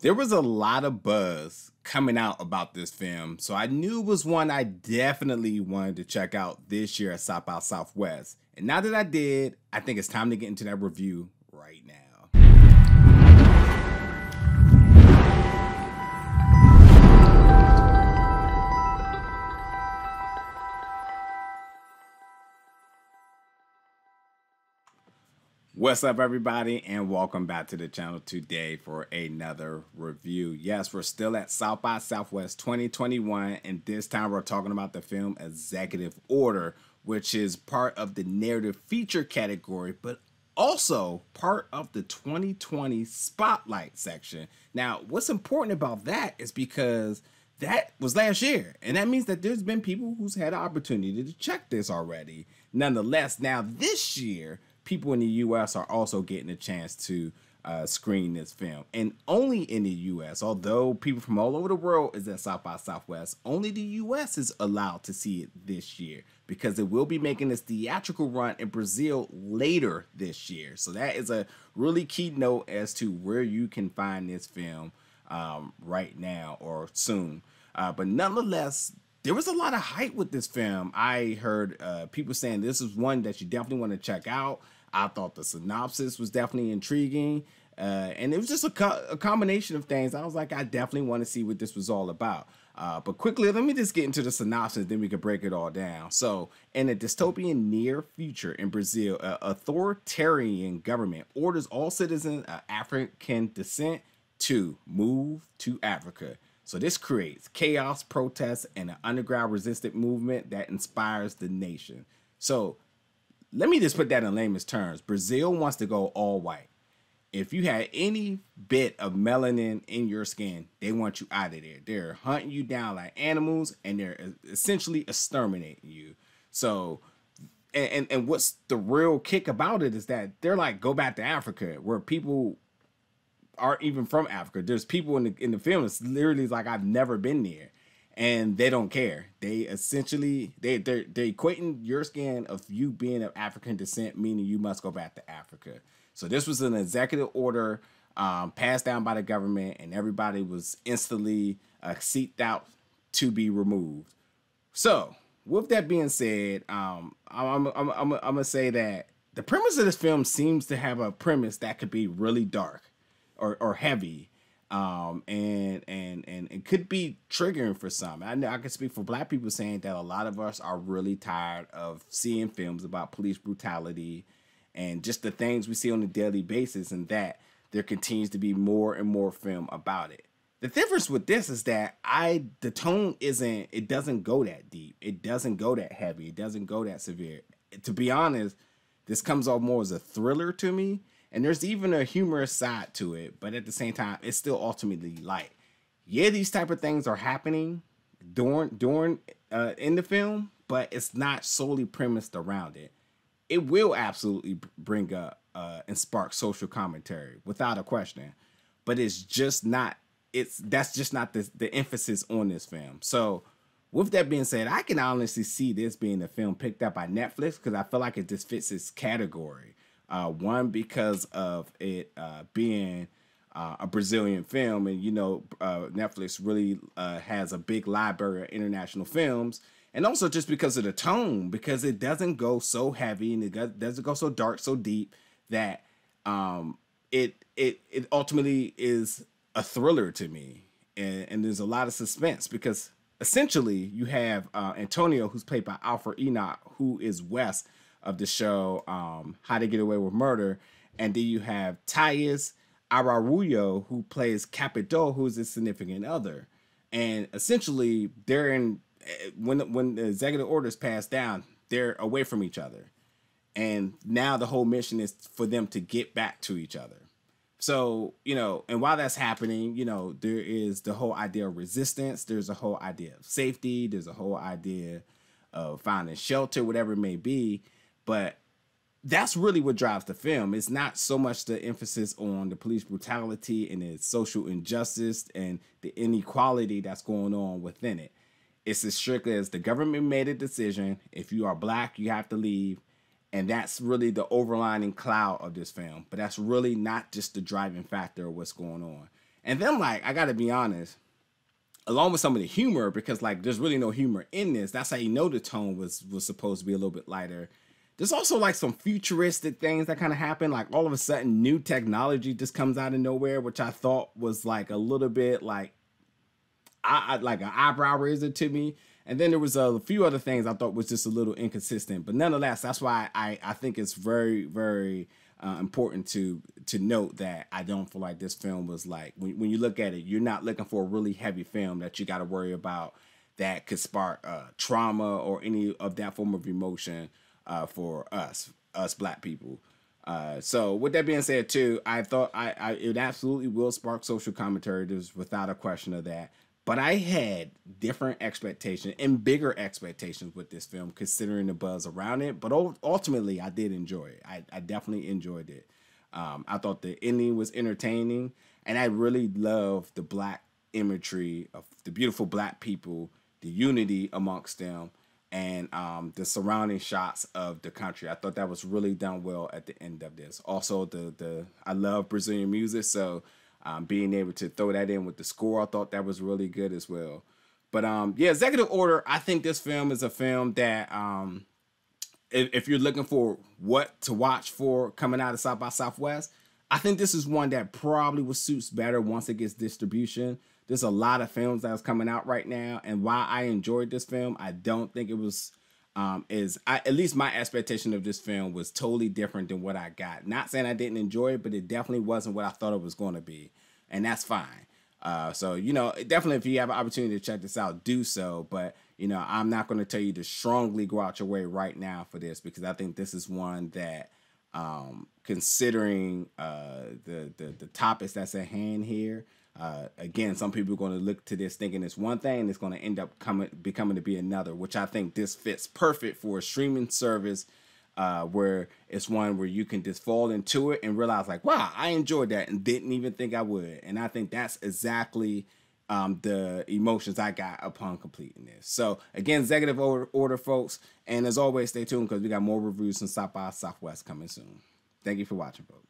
there was a lot of buzz coming out about this film, so I knew it was one I definitely wanted to check out this year at South by Southwest. And now that I did, I think it's time to get into that review right now. What's up, everybody, and welcome back to the channel today for another review. Yes, we're still at South by Southwest 2021, and this time we're talking about the film Executive Order, which is part of the narrative feature category, but also part of the 2020 Spotlight section. Now, what's important about that is because that was last year, and that means that there's been people who's had opportunity to check this already. Nonetheless, now this year, people in the US are also getting a chance to uh, screen this film. And only in the US, although people from all over the world is at South by Southwest, only the US is allowed to see it this year because it will be making its theatrical run in Brazil later this year. So that is a really key note as to where you can find this film um, right now or soon. Uh, but nonetheless, there was a lot of hype with this film. I heard uh, people saying this is one that you definitely want to check out. I thought the synopsis was definitely intriguing. Uh, and it was just a, co- a, combination of things. I was like, I definitely want to see what this was all about. Uh, but quickly, let me just get into the synopsis, then we can break it all down. So, in a dystopian near future in Brazil, an authoritarian government orders all citizens of African descent to move to Africa. So, this creates chaos, protests, and an underground resistance movement that inspires the nation. So, let me just put that in layman's terms. Brazil wants to go all white. If you had any bit of melanin in your skin, they want you out of there. They're hunting you down like animals and they're essentially exterminating you. So, and, and, and what's the real kick about it is that they're like, go back to Africa where people aren't even from Africa. There's people in the in the film. It's literally like I've never been there and they don't care. They essentially they they're they equating your skin of you being of African descent, meaning you must go back to Africa. So this was an executive order um, passed down by the government, and everybody was instantly uh, seeked out to be removed. So with that being said, um, I'm, I'm, I'm, I'm, gonna say that the premise of this film seems to have a premise that could be really dark or, or heavy um, and and and it could be triggering for some. I know I can speak for Black people saying that a lot of us are really tired of seeing films about police brutality and just the things we see on a daily basis, and that there continues to be more and more film about it. The difference with this is that I the tone isn't it doesn't go that deep. It doesn't go that heavy. It doesn't go that severe. To be honest, this comes off more as a thriller to me and there's even a humorous side to it, but at the same time, it's still ultimately light. Yeah, these type of things are happening during during uh, in the film, but it's not solely premised around it. It will absolutely bring up uh, and spark social commentary without a question, but it's just not. It's that's just not the the emphasis on this film. So, with that being said, I can honestly see this being a film picked up by Netflix because I feel like it just fits its category. Uh, one because of it uh, being uh, a Brazilian film, and you know uh, Netflix really uh, has a big library of international films, and also just because of the tone, because it doesn't go so heavy and it doesn't go so dark, so deep that um, it it it ultimately is a thriller to me, and, and there's a lot of suspense because essentially you have uh, Antonio, who's played by Alfred Enoch, who is Wes of the show um, How to Get Away with Murder. And then you have Taís Araújo, who plays Capitu, who's a significant other. And essentially, they're in when when the executive orders pass down, they're away from each other. And now the whole mission is for them to get back to each other. So, you know, and while that's happening, you know, there is the whole idea of resistance, there's a whole idea of safety, there's a whole idea of finding shelter, whatever it may be. But that's really what drives the film. It's not so much the emphasis on the police brutality and the social injustice and the inequality that's going on within it. It's as strictly as the government made a decision. If you are black, you have to leave. And that's really the overlining cloud of this film. But that's really not just the driving factor of what's going on. And then like I gotta be honest, along with some of the humor, because like there's really no humor in this. That's how you know the tone was was supposed to be a little bit lighter. There's also like some futuristic things that kind of happen. Like all of a sudden, new technology just comes out of nowhere, which I thought was like a little bit like I, I like an eyebrow raiser to me. And then there was a few other things I thought was just a little inconsistent, but nonetheless, that's why I I think it's very very uh, important to to note that I don't feel like this film was like when when you look at it, you're not looking for a really heavy film that you got to worry about that could spark uh, trauma or any of that form of emotion uh, for us us black people. Uh, so with that being said, too, I thought I, I it absolutely will spark social commentary. There's without a question of that. But I had different expectations and bigger expectations with this film, considering the buzz around it. But ultimately, I did enjoy it. I, I definitely enjoyed it. Um, I thought the ending was entertaining, and I really loved the black imagery of the beautiful black people, the unity amongst them, and um, the surrounding shots of the country. I thought that was really done well at the end of this. Also, the the I love Brazilian music, so um, being able to throw that in with the score, I thought that was really good as well. But um, yeah, Executive Order. I think this film is a film that um, if, if you're looking for what to watch for coming out of South by Southwest, I think this is one that probably will suits better once it gets distribution. There's a lot of films that's coming out right now, and while I enjoyed this film, I don't think it was um, is I, at least my expectation of this film was totally different than what I got. Not saying I didn't enjoy it, but it definitely wasn't what I thought it was going to be, and that's fine. Uh, so you know, definitely if you have an opportunity to check this out, do so. But you know, I'm not going to tell you to strongly go out your way right now for this because I think this is one that, um, considering uh, the, the the topics that's at hand here, uh, again, some people are going to look to this thinking it's one thing, and it's going to end up coming becoming to be another. Which I think this fits perfect for a streaming service, uh, where it's one where you can just fall into it and realize like, wow, I enjoyed that and didn't even think I would. And I think that's exactly um, the emotions I got upon completing this. So again, executive order, order folks, and as always, stay tuned because we got more reviews from South by Southwest coming soon. Thank you for watching, folks.